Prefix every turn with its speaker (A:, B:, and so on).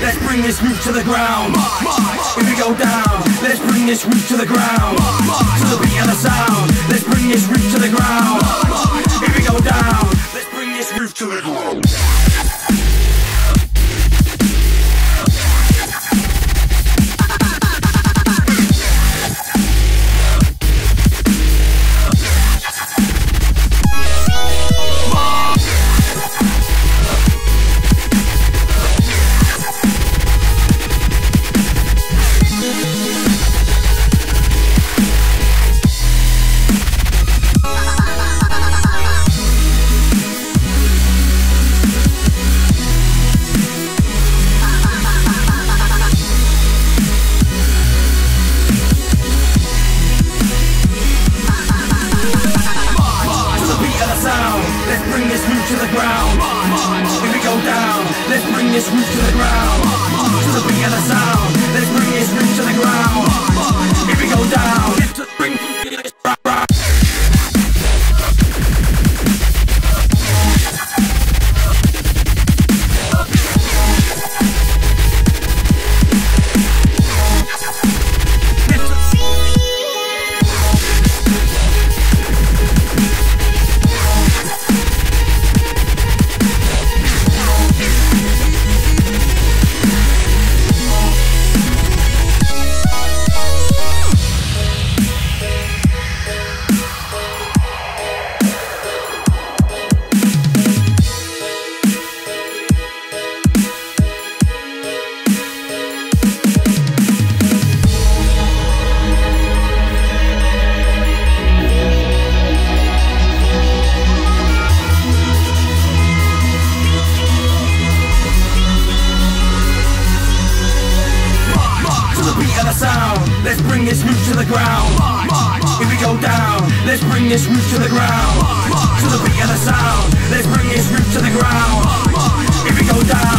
A: let's bring this roof to the ground. If we go down, let's bring this roof to the ground. To the beat of the sound, let's bring this roof to the ground. If we go down, let's bring this roof to the ground. Bring this roof to the ground. To the beat of the sound, let's bring this roof to the ground. If we go down, let's sound, let's bring this roof to the ground. If we go down, let's bring this roof to the ground. To the beat of the sound, let's bring this roof to the ground. If we go down,